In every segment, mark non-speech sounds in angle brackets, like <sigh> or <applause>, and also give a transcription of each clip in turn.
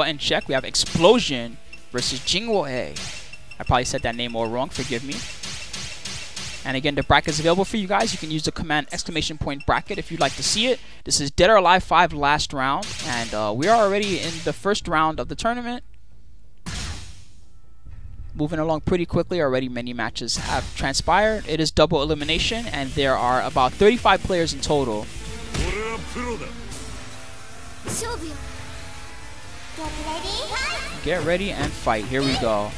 button check. We have Explosion versus Jingwo A. I probably said that name all wrong. Forgive me. And again, the bracket is available for you guys. You can use the command exclamation point bracket if you'd like to see it. This is Dead or Alive 5 last round. And uh, we are already in the first round of the tournament. Moving along pretty quickly. Already many matches have transpired. It is double elimination. And there are about 35 players in total. Get ready and fight. Here we go.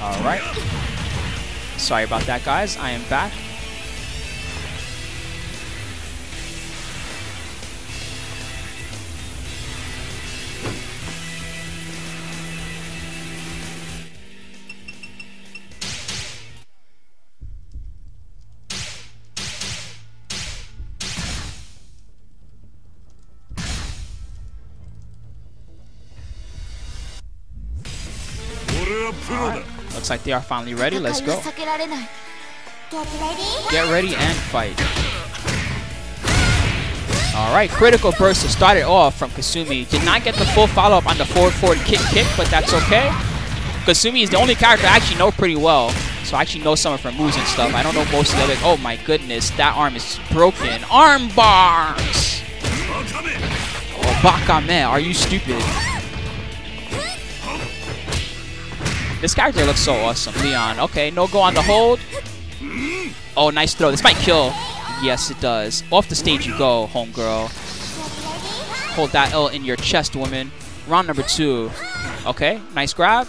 Alright. Sorry about that, guys. I am back. Alright. Looks like they are finally ready. Let's go. Get ready and fight. Alright, critical burst to start it off from Kasumi. Did not get the full follow-up on the forward forward kick kick, but that's okay. Kasumi is the only character I actually know pretty well. So I actually know some of her moves and stuff. I don't know most of the other. Oh my goodness, that arm is broken. Arm bars! Oh, Bakame, are you stupid? This character looks so awesome. Leon. Okay, no go on the hold. Oh, nice throw. This might kill. Yes, it does. Off the stage you go, homegirl. Hold that L in your chest, woman. Round number two. Okay, nice grab.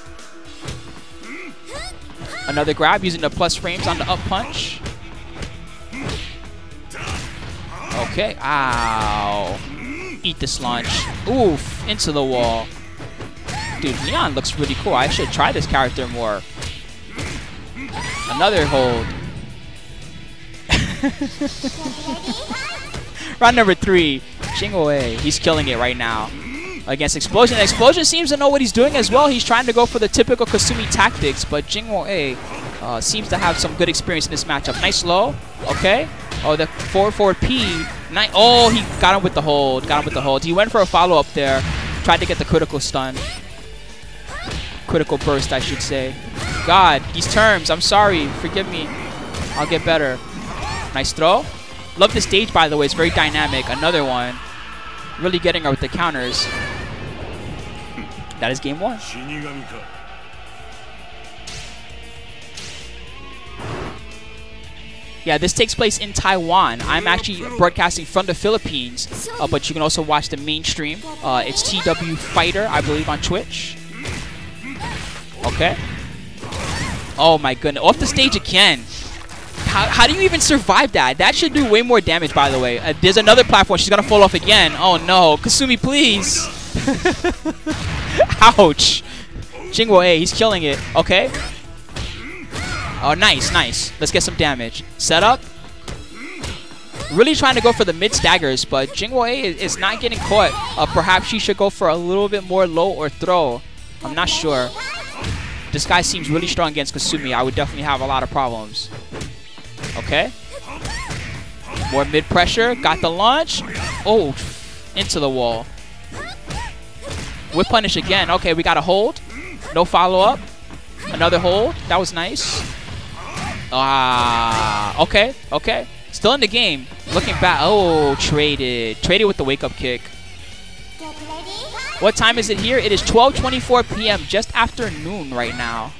Another grab using the plus frames on the up punch. Okay, ow. Eat this lunch. Oof, into the wall. Dude, Leon looks really cool. I should try this character more. Another hold. <laughs> Round number three. Jingwei. He's killing it right now. Against Explosion. Explosion seems to know what he's doing as well. He's trying to go for the typical Kasumi tactics, but Jingwei uh, seems to have some good experience in this matchup. Nice low. Okay. Oh, the forward forward P. Nice. Oh, he got him with the hold. Got him with the hold. He went for a follow-up there. Tried to get the critical stun. Critical burst, I should say. God, these terms. I'm sorry. Forgive me. I'll get better. Nice throw. Love the stage, by the way. It's very dynamic. Another one. Really getting her with the counters. That is game one. Yeah, this takes place in Taiwan. I'm actually broadcasting from the Philippines, uh, but you can also watch the mainstream. Uh, it's TW Fighter, I believe, on Twitch. Okay. Oh my goodness. Off the stage again. How, how do you even survive that? That should do way more damage, by the way. Uh, there's another platform. She's going to fall off again. Oh no. Kasumi, please. <laughs> Ouch. Jingwo A, he's killing it. Okay. Oh, nice, nice. Let's get some damage. Set up. Really trying to go for the mid staggers, but Jingwo A is not getting caught. Uh, perhaps she should go for a little bit more low or throw. I'm not sure. This guy seems really strong against Kasumi. I would definitely have a lot of problems. Okay. More mid pressure. Got the launch. Oh, into the wall. Whip punish again. Okay, we got a hold. No follow up. Another hold. That was nice. Ah, okay, okay. Still in the game. Looking back. Oh, traded. Traded with the wake up kick. What time is it here? It is 12:24 p.m. just after noon right now.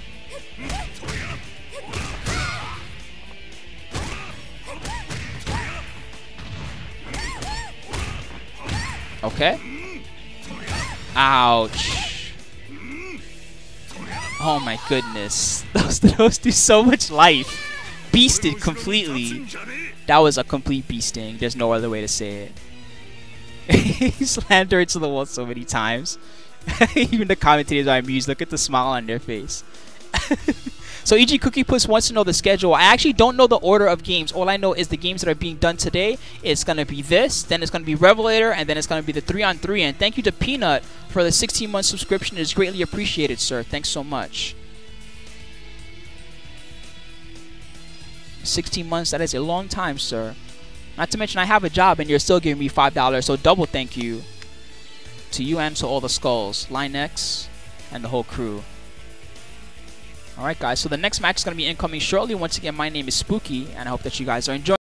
Okay. Ouch. Oh my goodness. <laughs> Those, those do so much life. Beasted completely. That was a complete beasting. There's no other way to say it. <laughs> he slammed her into the wall so many times. <laughs> Even the commentators are amused. Look at the smile on their face. <laughs> So EG Cookie Puss wants to know the schedule. I actually don't know the order of games. All I know is the games that are being done today. It's going to be this, then it's going to be Revelator, and then it's going to be the 3 on 3. And thank you to Peanut for the 16 month subscription. It is greatly appreciated, sir. Thanks so much. 16 months, that is a long time, sir. Not to mention, I have a job and you're still giving me $5, so double thank you to you and to all the skulls, Line X, and the whole crew. Alright guys, so the next match is going to be incoming shortly. Once again, my name is Spooky, and I hope that you guys are enjoying